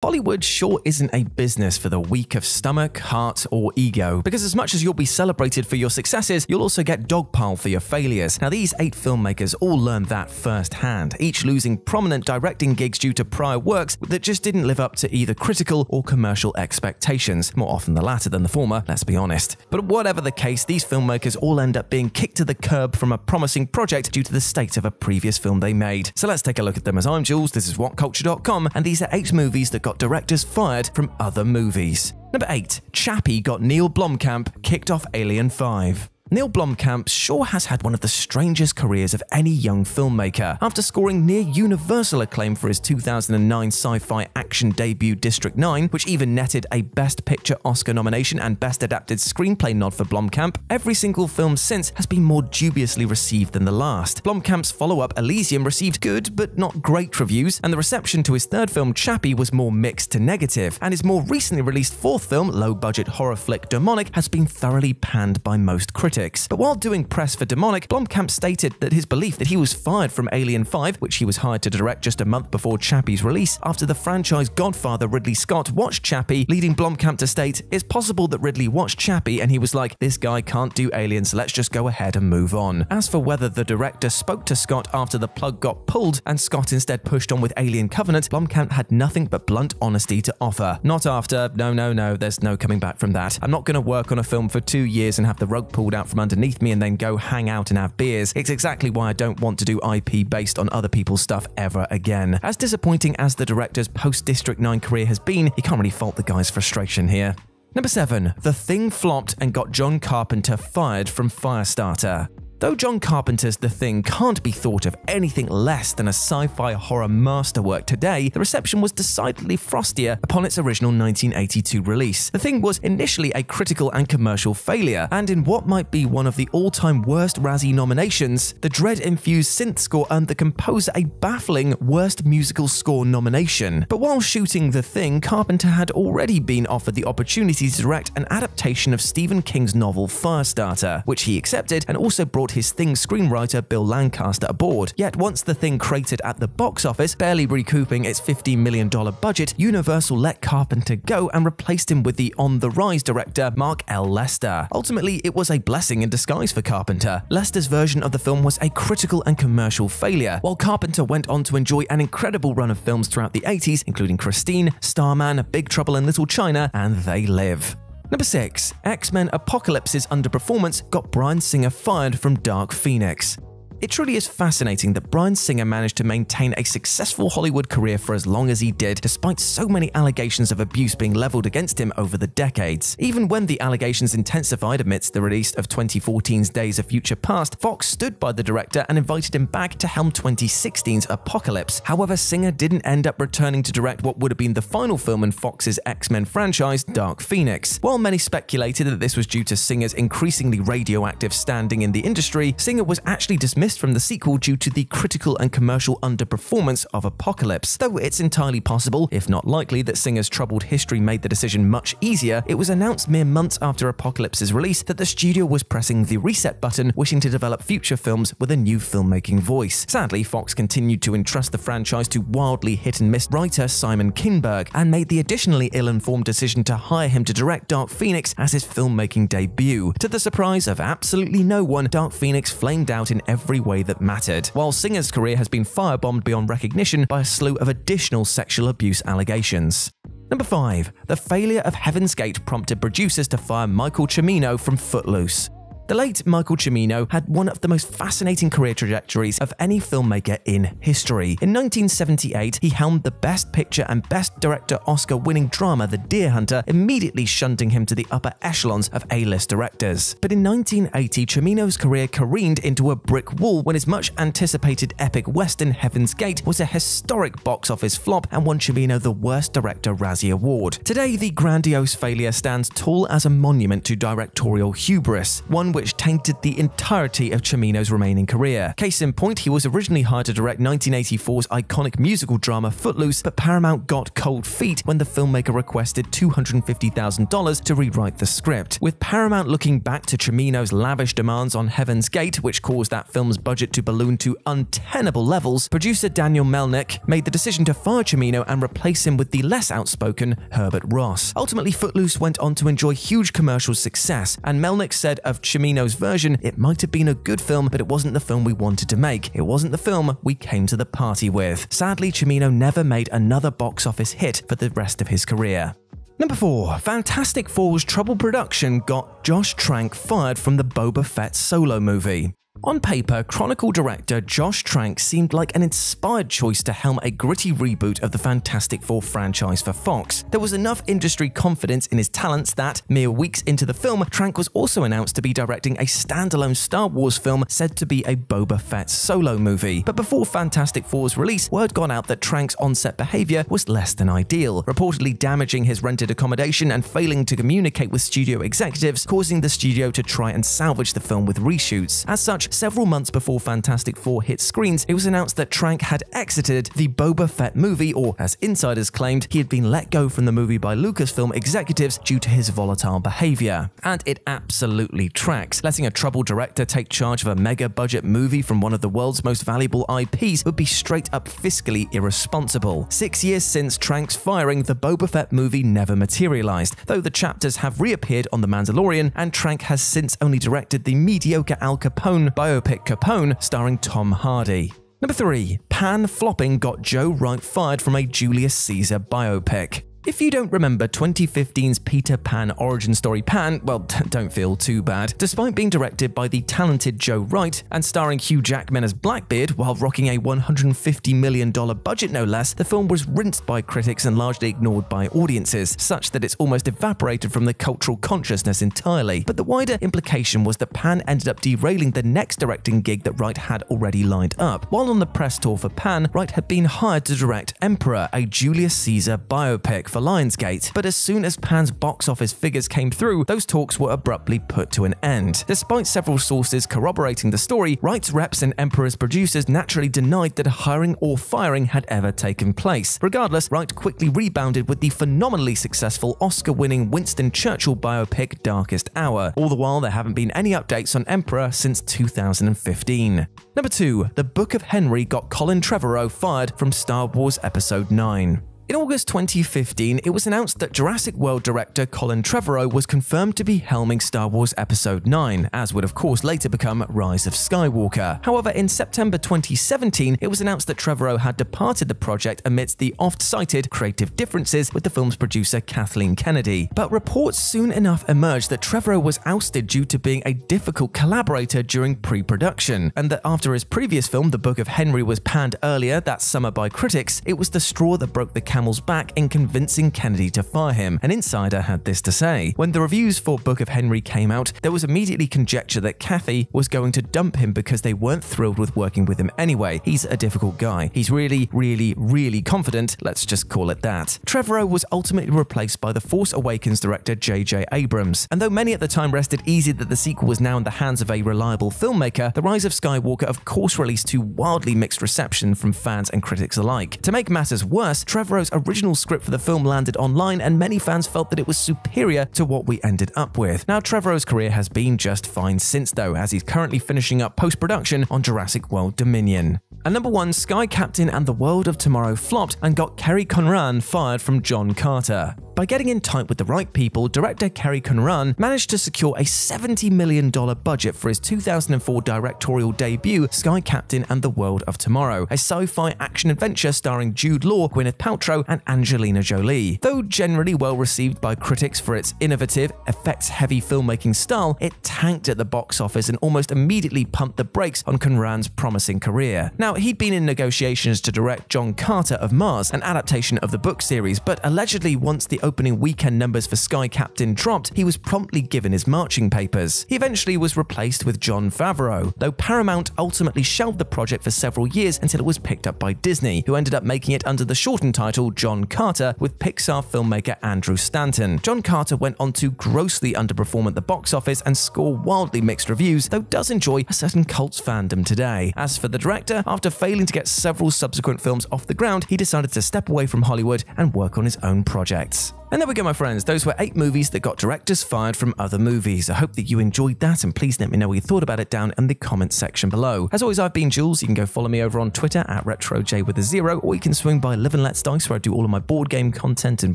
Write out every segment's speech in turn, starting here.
Hollywood sure isn't a business for the weak of stomach, heart, or ego, because as much as you'll be celebrated for your successes, you'll also get dogpiled for your failures. Now, these eight filmmakers all learned that firsthand, each losing prominent directing gigs due to prior works that just didn't live up to either critical or commercial expectations, more often the latter than the former, let's be honest. But whatever the case, these filmmakers all end up being kicked to the curb from a promising project due to the state of a previous film they made. So let's take a look at them as I'm Jules, this is WhatCulture.com, and these are eight movies that got directors fired from other movies. Number 8. Chappie got Neil Blomkamp kicked off Alien 5. Neil Blomkamp sure has had one of the strangest careers of any young filmmaker. After scoring near universal acclaim for his 2009 sci-fi action debut District 9, which even netted a Best Picture Oscar nomination and Best Adapted Screenplay nod for Blomkamp, every single film since has been more dubiously received than the last. Blomkamp's follow-up Elysium received good but not great reviews, and the reception to his third film Chappie was more mixed to negative. and his more recently released fourth film, low-budget horror flick Demonic, has been thoroughly panned by most critics critics. But while doing press for Demonic, Blomkamp stated that his belief that he was fired from Alien 5, which he was hired to direct just a month before Chappie's release, after the franchise godfather Ridley Scott watched Chappie, leading Blomkamp to state, It's possible that Ridley watched Chappie and he was like, this guy can't do aliens, let's just go ahead and move on. As for whether the director spoke to Scott after the plug got pulled and Scott instead pushed on with Alien Covenant, Blomkamp had nothing but blunt honesty to offer. Not after, no, no, no, there's no coming back from that. I'm not going to work on a film for two years and have the rug pulled out from underneath me and then go hang out and have beers. It's exactly why I don't want to do IP based on other people's stuff ever again. As disappointing as the director's post District 9 career has been, you can't really fault the guy's frustration here. Number 7. The Thing flopped and got John Carpenter fired from Firestarter. Though John Carpenter's The Thing can't be thought of anything less than a sci-fi horror masterwork today, the reception was decidedly frostier upon its original 1982 release. The Thing was initially a critical and commercial failure, and in what might be one of the all-time worst Razzie nominations, the dread-infused synth score earned the composer a baffling Worst Musical Score nomination. But while shooting The Thing, Carpenter had already been offered the opportunity to direct an adaptation of Stephen King's novel Firestarter, which he accepted and also brought brought his Thing screenwriter Bill Lancaster aboard. Yet once the Thing cratered at the box office, barely recouping its $15 million budget, Universal let Carpenter go and replaced him with the on the rise director Mark L. Lester. Ultimately, it was a blessing in disguise for Carpenter. Lester's version of the film was a critical and commercial failure, while Carpenter went on to enjoy an incredible run of films throughout the 80s, including Christine, Starman, Big Trouble in Little China, and They Live. Number 6. X-Men Apocalypse's underperformance got Bryan Singer fired from Dark Phoenix. It truly is fascinating that Bryan Singer managed to maintain a successful Hollywood career for as long as he did, despite so many allegations of abuse being leveled against him over the decades. Even when the allegations intensified amidst the release of 2014's Days of Future Past, Fox stood by the director and invited him back to helm 2016's Apocalypse. However, Singer didn't end up returning to direct what would have been the final film in Fox's X-Men franchise, Dark Phoenix. While many speculated that this was due to Singer's increasingly radioactive standing in the industry, Singer was actually dismissed dismissed from the sequel due to the critical and commercial underperformance of Apocalypse. Though it's entirely possible, if not likely, that Singer's troubled history made the decision much easier, it was announced mere months after Apocalypse's release that the studio was pressing the reset button, wishing to develop future films with a new filmmaking voice. Sadly, Fox continued to entrust the franchise to wildly hit and miss writer Simon Kinberg and made the additionally ill-informed decision to hire him to direct Dark Phoenix as his filmmaking debut. To the surprise of absolutely no one, Dark Phoenix flamed out in every every way that mattered, while Singer's career has been firebombed beyond recognition by a slew of additional sexual abuse allegations. Number 5. The failure of Heaven's Gate prompted producers to fire Michael Cimino from Footloose. The late Michael Cimino had one of the most fascinating career trajectories of any filmmaker in history. In 1978, he helmed the Best Picture and Best Director Oscar winning drama The Deer Hunter, immediately shunting him to the upper echelons of A list directors. But in 1980, Cimino's career careened into a brick wall when his much anticipated epic western Heaven's Gate was a historic box office flop and won Cimino the Worst Director Razzie Award. Today, the grandiose failure stands tall as a monument to directorial hubris, one which tainted the entirety of Cimino's remaining career. Case in point, he was originally hired to direct 1984's iconic musical drama Footloose, but Paramount got cold feet when the filmmaker requested $250,000 to rewrite the script. With Paramount looking back to Cimino's lavish demands on Heaven's Gate, which caused that film's budget to balloon to untenable levels, producer Daniel Melnick made the decision to fire Cimino and replace him with the less outspoken Herbert Ross. Ultimately, Footloose went on to enjoy huge commercial success, and Melnick said of Cimino's version, it might have been a good film, but it wasn't the film we wanted to make. It wasn't the film we came to the party with. Sadly, Cimino never made another box office hit for the rest of his career. Number 4. Fantastic Four's troubled production got Josh Trank fired from the Boba Fett solo movie. On paper, Chronicle director Josh Trank seemed like an inspired choice to helm a gritty reboot of the Fantastic Four franchise for Fox. There was enough industry confidence in his talents that, mere weeks into the film, Trank was also announced to be directing a standalone Star Wars film said to be a Boba Fett solo movie. But before Fantastic Four's release, word got out that Trank's on-set behavior was less than ideal, reportedly damaging his rented accommodation and failing to communicate with studio executives, causing the studio to try and salvage the film with reshoots. As such, several months before Fantastic Four hit screens, it was announced that Trank had exited the Boba Fett movie, or as insiders claimed, he had been let go from the movie by Lucasfilm executives due to his volatile behavior. And it absolutely tracks. Letting a troubled director take charge of a mega budget movie from one of the world's most valuable IPs would be straight up fiscally irresponsible. Six years since Trank's firing, the Boba Fett movie never materialized, though the chapters have reappeared on The Mandalorian, and Trank has since only directed the mediocre Al Capone biopic Capone starring Tom Hardy. Number 3. Pan flopping got Joe Wright fired from a Julius Caesar biopic. If you don't remember 2015's Peter Pan origin story Pan, well, don't feel too bad. Despite being directed by the talented Joe Wright and starring Hugh Jackman as Blackbeard while rocking a $150 million budget no less, the film was rinsed by critics and largely ignored by audiences, such that it's almost evaporated from the cultural consciousness entirely. But the wider implication was that Pan ended up derailing the next directing gig that Wright had already lined up. While on the press tour for Pan, Wright had been hired to direct Emperor, a Julius Caesar biopic for for Lionsgate, but as soon as Pan's box office figures came through, those talks were abruptly put to an end. Despite several sources corroborating the story, Wright's reps and Emperor's producers naturally denied that hiring or firing had ever taken place. Regardless, Wright quickly rebounded with the phenomenally successful Oscar winning Winston Churchill biopic Darkest Hour. All the while, there haven't been any updates on Emperor since 2015. Number 2. The Book of Henry got Colin Trevorrow fired from Star Wars Episode 9. In August 2015, it was announced that Jurassic World director Colin Trevorrow was confirmed to be helming Star Wars Episode 9, as would of course later become Rise of Skywalker. However, in September 2017, it was announced that Trevorrow had departed the project amidst the oft-cited creative differences with the film's producer Kathleen Kennedy. But reports soon enough emerged that Trevorrow was ousted due to being a difficult collaborator during pre-production, and that after his previous film, The Book of Henry, was panned earlier that summer by critics, it was the straw that broke the camel's back in convincing Kennedy to fire him. An insider had this to say. When the reviews for Book of Henry came out, there was immediately conjecture that Kathy was going to dump him because they weren't thrilled with working with him anyway. He's a difficult guy. He's really, really, really confident, let's just call it that. Trevorrow was ultimately replaced by The Force Awakens director J.J. Abrams, and though many at the time rested easy that the sequel was now in the hands of a reliable filmmaker, The Rise of Skywalker of course released to wildly mixed reception from fans and critics alike. To make matters worse, Trevorrow's original script for the film landed online, and many fans felt that it was superior to what we ended up with. Now, Trevorrow's career has been just fine since, though, as he's currently finishing up post production on Jurassic World Dominion. And number one, Sky Captain and the World of Tomorrow flopped and got Kerry Conran fired from John Carter. By getting in tight with the right people, director Kerry Conran managed to secure a $70 million budget for his 2004 directorial debut, Sky Captain and the World of Tomorrow, a sci-fi action adventure starring Jude Law, Gwyneth Paltrow, and Angelina Jolie. Though generally well received by critics for its innovative, effects-heavy filmmaking style, it tanked at the box office and almost immediately pumped the brakes on Conran's promising career. Now, he'd been in negotiations to direct John Carter of Mars, an adaptation of the book series, but allegedly once the opening weekend numbers for Sky Captain dropped, he was promptly given his marching papers. He eventually was replaced with Jon Favreau, though Paramount ultimately shelved the project for several years until it was picked up by Disney, who ended up making it under the shortened title original John Carter with Pixar filmmaker Andrew Stanton. John Carter went on to grossly underperform at the box office and score wildly mixed reviews, though does enjoy a certain cult fandom today. As for the director, after failing to get several subsequent films off the ground, he decided to step away from Hollywood and work on his own projects. And there we go, my friends. Those were eight movies that got directors fired from other movies. I hope that you enjoyed that, and please let me know what you thought about it down in the comments section below. As always, I've been Jules. You can go follow me over on Twitter at RetroJ with a zero, or you can swing by Live and Let's Dice, where I do all of my board game content and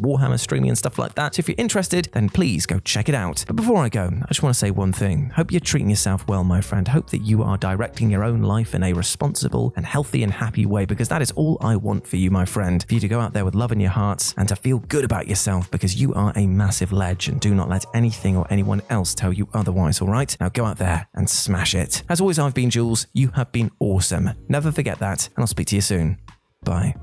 Warhammer streaming and stuff like that. So if you're interested, then please go check it out. But before I go, I just want to say one thing. Hope you're treating yourself well, my friend. Hope that you are directing your own life in a responsible and healthy and happy way, because that is all I want for you, my friend. For you to go out there with love in your hearts and to feel good about yourself, because you are a massive ledge and do not let anything or anyone else tell you otherwise, alright? Now go out there and smash it. As always, I've been Jules. You have been awesome. Never forget that, and I'll speak to you soon. Bye.